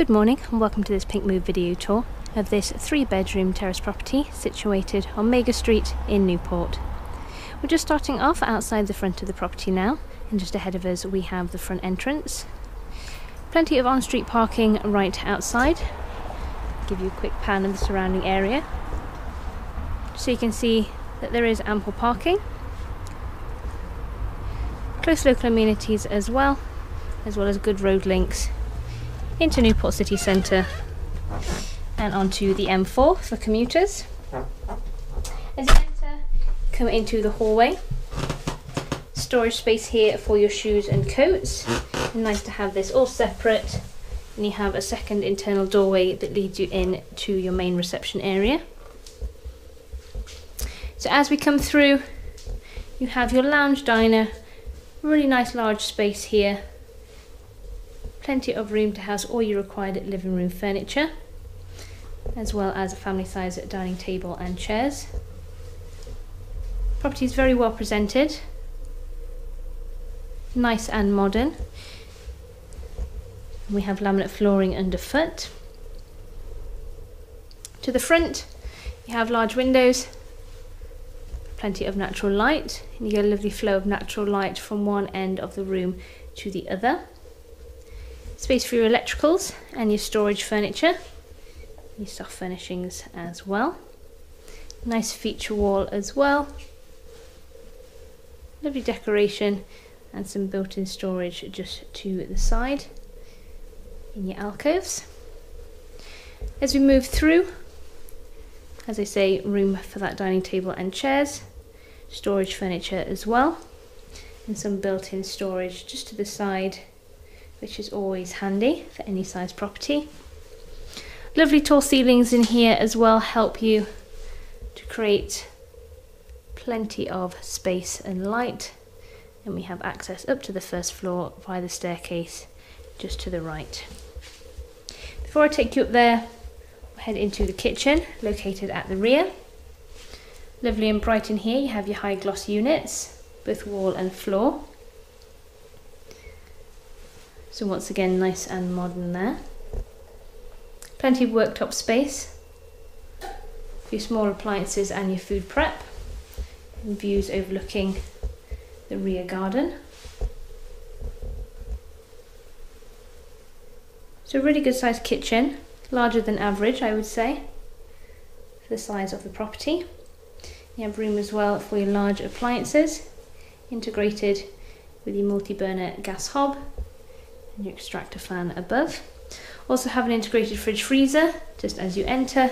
Good morning and welcome to this Pinkmove video tour of this three bedroom terrace property situated on Magor Street in Newport. We're just starting off outside the front of the property now and just ahead of us we have the front entrance. Plenty of on-street parking right outside. Give you a quick pan of the surrounding area so you can see that there is ample parking. Close local amenities as well, as well as good road links into Newport City Centre and onto the M4 for commuters. As you enter, come into the hallway. Storage space here for your shoes and coats. Nice to have this all separate. And you have a second internal doorway that leads you in to your main reception area. So as we come through, you have your lounge diner, really nice large space here plenty of room to house all your required living room furniture, as well as a family size dining table and chairs. Property is very well presented, nice and modern. We have laminate flooring underfoot. To the front, you have large windows, plenty of natural light, and you get a lovely flow of natural light from one end of the room to the other. Space for your electricals and your storage furniture. Your soft furnishings as well. Nice feature wall as well. Lovely decoration and some built-in storage just to the side in your alcoves. As we move through, as I say, room for that dining table and chairs, storage furniture as well, and some built-in storage just to the side which is always handy for any size property. Lovely tall ceilings in here as well help you to create plenty of space and light and we have access up to the first floor via the staircase just to the right. Before I take you up there, we'll head into the kitchen located at the rear. Lovely and bright in here, you have your high gloss units, both wall and floor. So once again, nice and modern there. Plenty of worktop space. A few small appliances and your food prep. And views overlooking the rear garden. So a really good sized kitchen, larger than average I would say, for the size of the property. You have room as well for your large appliances, integrated with your multi-burner gas hob your extractor fan above. Also have an integrated fridge freezer just as you enter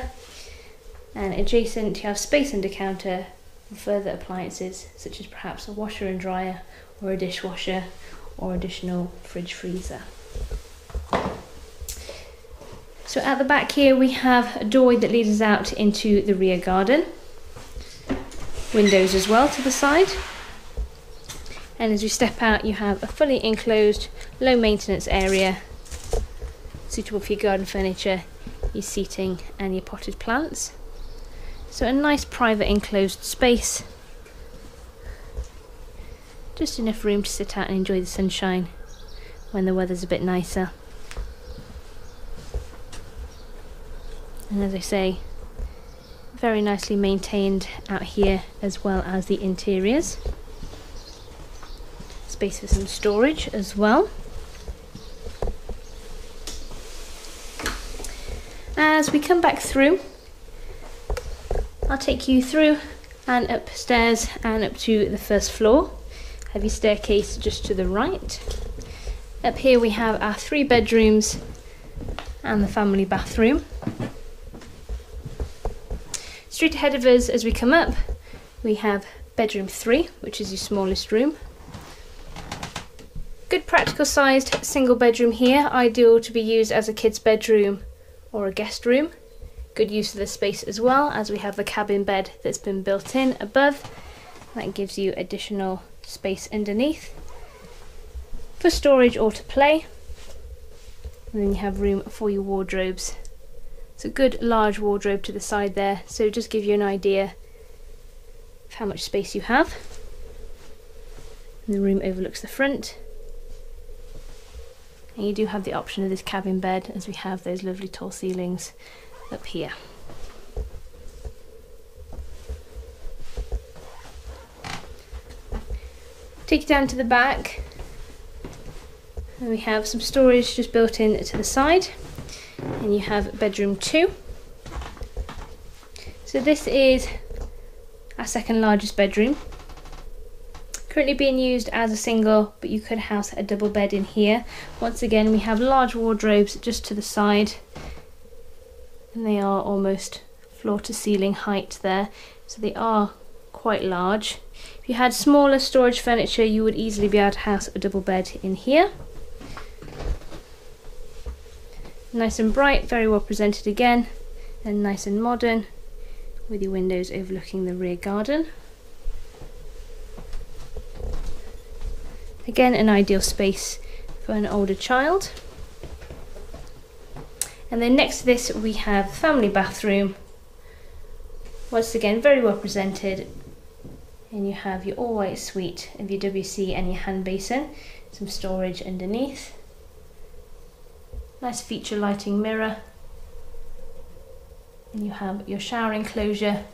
and adjacent you have space under counter for further appliances such as perhaps a washer and dryer or a dishwasher or additional fridge freezer. So at the back here we have a doorway that leads us out into the rear garden. Windows as well to the side and as you step out you have a fully enclosed low maintenance area suitable for your garden furniture your seating and your potted plants. So a nice private enclosed space. Just enough room to sit out and enjoy the sunshine when the weather's a bit nicer. And as I say very nicely maintained out here as well as the interiors space for some storage as well. As we come back through, I'll take you through and upstairs and up to the first floor. Heavy staircase just to the right. Up here we have our three bedrooms and the family bathroom. Straight ahead of us as we come up, we have bedroom three, which is your smallest room. Good practical sized single bedroom here, ideal to be used as a kid's bedroom or a guest room. Good use of the space as well as we have the cabin bed that's been built in above. That gives you additional space underneath for storage or to play. And then you have room for your wardrobes. It's a good large wardrobe to the side there, so just give you an idea of how much space you have. And the room overlooks the front And you do have the option of this cabin bed as we have those lovely tall ceilings up here. Take it down to the back. And we have some storage just built in to the side. And you have bedroom 2 so this is our second largest bedroom currently being used as a single but you could house a double bed in here. Once again we have large wardrobes just to the side and they are almost floor to ceiling height there. So they are quite large. If you had smaller storage furniture you would easily be able to house a double bed in here. Nice and bright, very well presented again, and nice and modern with your windows overlooking the rear garden. Again, an ideal space for an older child. And then next to this we have family bathroom. Once again, very well presented. And you have your all white suite of your WC and your hand basin, some storage underneath. Nice feature lighting mirror. And you have your shower enclosure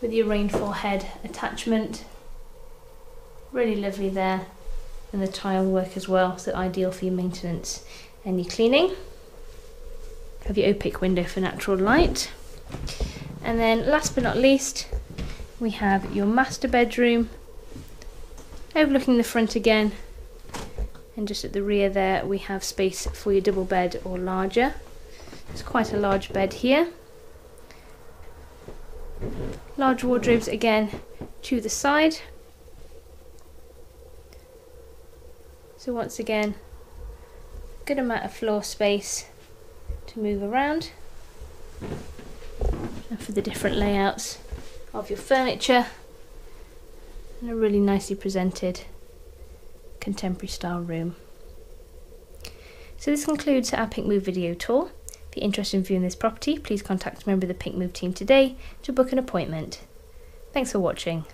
with your rainfall head attachment. Really lovely there. And the tile work as well, so ideal for your maintenance and your cleaning. Have your opaque window for natural light. And then last but not least, we have your master bedroom overlooking the front again and just at the rear there we have space for your double bed or larger. It's quite a large bed here. Large wardrobes again to the side. So once again, good amount of floor space to move around. And for the different layouts of your furniture. And a really nicely presented contemporary style room. So this concludes our Pinkmove video tour. If you're interested in viewing this property, please contact a member of the Pinkmove team today to book an appointment. Thanks for watching.